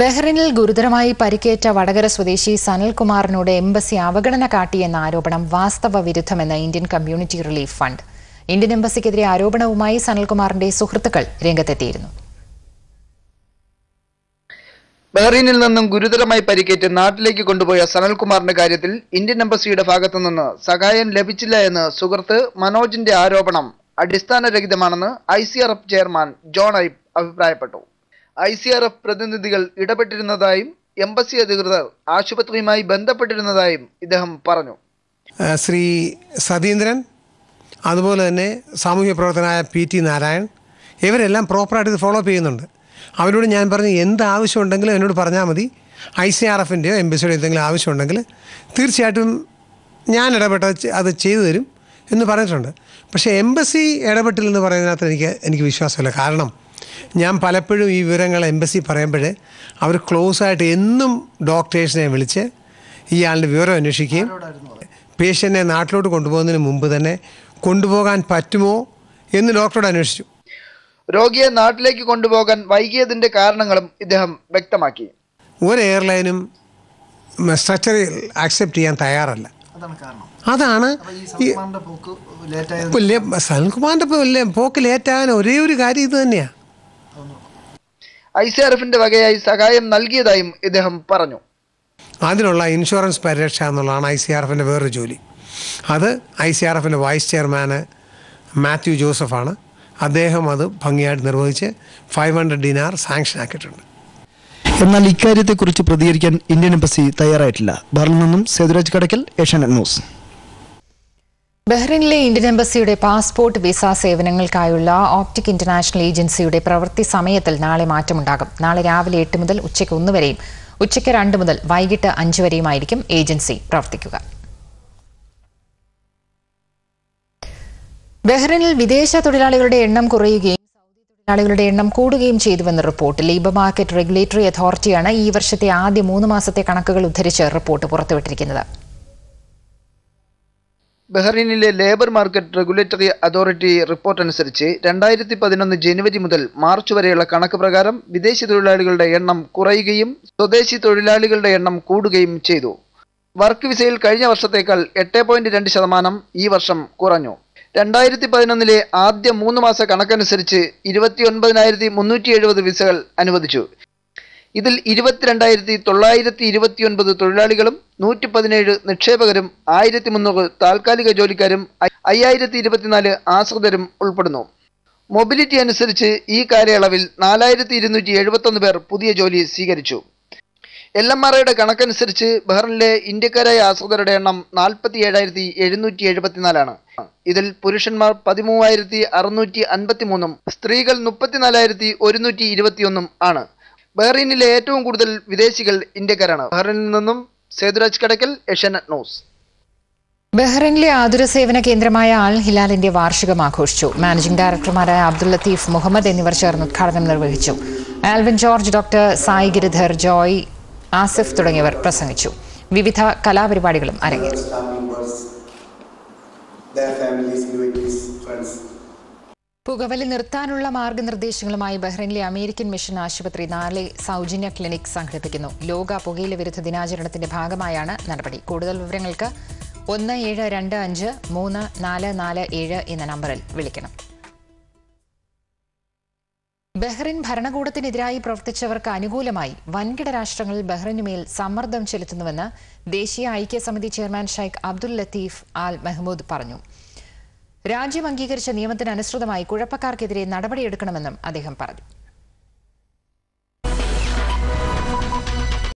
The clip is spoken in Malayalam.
ബഹ്റിനിൽ ഗുരുതരമായി പരിക്കേറ്റ വടകര സ്വദേശി സനൽകുമാറിനോട് എംബസി അവഗണന കാട്ടിയെന്ന ആരോപണം വാസ്തവ വിരുദ്ധമെന്ന് Indian community relief fund. Indian എംബസിക്കെതിരെ ആരോപണവുമായി സനൽകുമാറിന്റെ സുഹൃത്തുക്കൾ രംഗത്തെത്തിയിരുന്നു. ബഹ്റൈനിൽ നിന്നും ഗുരുതരമായി പരിക്കേറ്റ് നാട്ടിലേക്ക് കൊണ്ടുപോയ സനൽകുമാറിന്റെ കാര്യത്തിൽ ഇന്ത്യൻ എംബസിയുടെ ഭാഗത്തുനിന്ന് സഹായം ലഭിച്ചില്ല എന്ന് സുഹൃത്ത് മനോജിന്റെ ആരോപണം അടിസ്ഥാനരഹിതമാണെന്ന് I C R F chairman John ഐബ് അഭിപ്രായപ്പെട്ടു. ഐ സി ആർ എഫ് പ്രതിനിധികൾ ഇടപെട്ടിരുന്നതായും എംബസി അധികൃതർ ആശുപത്രിയുമായി ബന്ധപ്പെട്ടിരുന്നതായും ഇദ്ദേഹം പറഞ്ഞു. ശ്രീ സതീന്ദ്രൻ അതുപോലെ തന്നെ സാമൂഹ്യ പ്രവർത്തകനായ പി ടി നാരായൺ ഇവരെല്ലാം പ്രോപ്പറായിട്ട് ഇത് ഫോളോ അപ്പ് ചെയ്യുന്നുണ്ട്. അവരോട് ഞാൻ പറഞ്ഞു എന്ത് ആവശ്യമുണ്ടെങ്കിലും എന്നോട് പറഞ്ഞാൽ മതി. ഐ സി ആർ എഫിന്റെയോ എംബസിയുടെ എന്തെങ്കിലും ആവശ്യമുണ്ടെങ്കിൽ തീർച്ചയായിട്ടും ഞാൻ ഇടപെട്ട അത് ചെയ്തു തരും എന്ന് പറഞ്ഞിട്ടുണ്ട്. പക്ഷേ എംബസി ഇടപെട്ടില്ലെന്ന് പറയുന്നതിനകത്ത് എനിക്ക് എനിക്ക് വിശ്വാസമില്ല. കാരണം ഞാൻ പലപ്പോഴും ഈ വിവരങ്ങൾ എംബസി പറയുമ്പോൾ അവർ ക്ലോസ് ആയിട്ട് എന്നും ഡോക്ടേഴ്സിനെ വിളിച്ച് ഇയാളുടെ വിവരം അന്വേഷിക്കുകയും പേഷ്യന്റിനെ നാട്ടിലോട്ട് കൊണ്ടുപോകുന്നതിന് മുമ്പ് തന്നെ കൊണ്ടുപോകാൻ പറ്റുമോ എന്ന് ഡോക്ടറോട് അന്വേഷിച്ചു. രോഗിയെ നാട്ടിലേക്ക് കൊണ്ടുപോകാൻ വൈകിയതിന്റെ കാരണങ്ങളും ഇദ്ദേഹം വ്യക്തമാക്കി. ഒരു എയർലൈനും സ്ട്രക്ചറിൽ ആക്സെപ്റ്റ് ചെയ്യാൻ തയ്യാറല്ല. അതാണ് സൽകുമാറിന്റെ പോക്ക് ലേറ്റ് ആയാലും ലേറ്റാകാൻ ഒരേ ഒരു കാര്യം ഇത് തന്നെയാണ് ഐ സി ആർ എഫിന്റെ വകയായി സഹായം നൽകിയതായും ഇദ്ദേഹം പറഞ്ഞു. അതിനുള്ള ഇൻഷുറൻസ് പരിരക്ഷ എന്നുള്ളതാണ് ഐ സി ആർ എഫിന്റെ വേറൊരു ജോലി. അത് ഐ സി ആർ എഫിന്റെ വൈസ് ചെയർമാന് മാത്യു ജോസഫാണ്. അദ്ദേഹം അത് ഭംഗിയായിട്ട് നിർവഹിച്ച് ഫൈവ് ഹൺഡ്രഡ് ഡിനാർ സാങ്ഷൻ ആക്കിയിട്ടുണ്ട്. എന്നാൽ ഇക്കാര്യത്തെക്കുറിച്ച് പ്രതികരിക്കാൻ ഇന്ത്യൻ എംബസി തയ്യാറായിട്ടില്ല. ബഹ്റിൽ നിന്നും സേതുരാജ് കടക്കൽ ഏഷ്യാനെറ്റ് ന്യൂസ്. ബഹ്റിനിലെ ഇന്ത്യൻ എംബസിയുടെ പാസ്പോർട്ട് വിസ സേവനങ്ങൾക്കായുള്ള ഓപ്റ്റിക് ഇന്റർനാഷണൽ ഏജൻസിയുടെ പ്രവൃത്തി സമയത്തിൽ നാളെ മാറ്റമുണ്ടാകും. നാളെ രാവിലെ എട്ട് മുതൽ ഉച്ചയ്ക്ക് ഒന്ന് വരെയും ഉച്ചയ്ക്ക് രണ്ട് മുതൽ വൈകിട്ട് അഞ്ച് വരെയുമായിരിക്കും ഏജൻസി പ്രവർത്തിക്കുക. ബഹ്റിനിൽ വിദേശ തൊഴിലാളികളുടെ എണ്ണം കുറയുകയും തൊഴിലാളികളുടെ എണ്ണം കൂടുകയും ചെയ്തുവെന്ന് റിപ്പോർട്ട് ലേബർ മാർക്കറ്റ് റെഗുലേറ്ററി അതോറിറ്റിയാണ് ഈ വർഷത്തെ ആദ്യ മൂന്ന് മാസത്തെ കണക്കുകൾ ഉദ്ധരിച്ച് റിപ്പോർട്ട് പുറത്തുവിട്ടിരിക്കുന്നത്. ബഹ്റൈനിലെ labour market regulatory authority report അനുസരിച്ച് രണ്ടായിരത്തി പതിനൊന്ന് ജനുവരി മുതൽ മാർച്ച് വരെയുള്ള കണക്ക് പ്രകാരം വിദേശി തൊഴിലാളികളുടെ എണ്ണം കുറയുകയും സ്വദേശി തൊഴിലാളികളുടെ എണ്ണം കൂടുകയും ചെയ്തു. വർക്ക് വിസയിൽ കഴിഞ്ഞ വർഷത്തേക്കാൾ എട്ട് പോയിന്റ് രണ്ട് ശതമാനം ഈ വർഷം കുറഞ്ഞു. രണ്ടായിരത്തി പതിനൊന്നിലെ ആദ്യ മൂന്ന് മാസ കണക്കനുസരിച്ച് ഇരുപത്തി ഒൻപതിനായിരത്തി മുന്നൂറ്റി എഴുപത് വിസകൾ അനുവദിച്ചു. ഇതിൽ ഇരുപത്തിരണ്ടായിരത്തി തൊള്ളായിരത്തി ഇരുപത്തിയൊൻപത് തൊഴിലാളികളും നൂറ്റി പതിനേഴ് നിക്ഷേപകരും ആയിരത്തി മുന്നൂറ് താൽക്കാലിക ജോലിക്കാരും അയ്യായിരത്തി ഇരുപത്തിനാല് ആശ്രിതരും ഉൾപ്പെടുന്നു. മൊബിലിറ്റി അനുസരിച്ച് ഈ കാലയളവിൽ നാലായിരത്തി ഇരുന്നൂറ്റി എഴുപത്തൊന്ന് പേർ പുതിയ ജോലി സ്വീകരിച്ചു. എൽ എം ആർ ഐയുടെ കണക്കനുസരിച്ച് ബഹ്റിനിലെ ഇന്ത്യക്കാരായ ആശ്രിതരുടെ എണ്ണം നാൽപ്പത്തി ഏഴായിരത്തി എഴുന്നൂറ്റി എഴുപത്തിനാലാണ്. ഇതിൽ പുരുഷന്മാർ പതിമൂവായിരത്തി അറുന്നൂറ്റി അൻപത്തി മൂന്നും സ്ത്രീകൾ മുപ്പത്തിനാലായിരത്തി ഒരുന്നൂറ്റി ഇരുപത്തിയൊന്നും ആണ്. ബഹ്റൈനിലെ ഏറ്റവും കൂടുതൽ വിദേശികൾ ഇന്ത്യക്കാരാണ്. ബഹ്റൈനിൽ നിന്നും സേതുരാജ് കടക്കൽ ഏഷ്യാനെറ്റ് ന്യൂസ്. ബഹ്റൈനിലെ ആതുര സേവന കേന്ദ്രമായ അൽ ഹിലാലിന്റെ വാർഷികം ആഘോഷിച്ചു. മാനേജിംഗ് ഡയറക്ടർമാരായ അബ്ദുൽ ലത്തീഫ് മുഹമ്മദ് എന്നിവർ ചേർന്ന് ഉദ്ഘാടനം നിർവഹിച്ചു. Alvin George doctor Sai Giridhar Joy Asif തുടങ്ങിയവർ പ്രസംഗിച്ചു. വിവിധ കലാപരിപാടികളും അരങ്ങേറി. പുകവലി നിർത്താനുള്ള മാർഗനിർദ്ദേശങ്ങളുമായി ബഹ്റൈനിലെ അമേരിക്കൻ മിഷൻ ആശുപത്രി നാളെ സൗജന്യ ക്ലിനിക് സംഘടിപ്പിക്കുന്നു. ലോക പുകയില വിരുദ്ധ ദിനാചരണത്തിന്റെ ഭാഗമായാണ് നടപടി. കൂടുതൽ വിവരങ്ങൾക്ക് ഒന്ന് ഏഴ് രണ്ട് അഞ്ച് മൂന്ന് നാല് നാല് ഏഴ് എന്ന നമ്പറിൽ വിളിക്കണം. ബഹ്റിൻ ഭരണകൂടത്തിനെതിരായി പ്രവർത്തിച്ചവർക്ക് അനുകൂലമായി വൻകിട രാഷ്ട്രങ്ങൾ ബഹ്റിനുമേൽ സമ്മർദ്ദം ചെലുത്തുന്നുവെന്ന് ദേശീയ ഐക്യസമിതി chairman Shaikh Abdul Latif Al Mahmood പറഞ്ഞു. രാജ്യം അംഗീകരിച്ച നിയമത്തിനനുസൃതമായി കുഴപ്പക്കാർക്കെതിരെ നടപടിയെടുക്കണമെന്നും അദ്ദേഹം പറഞ്ഞു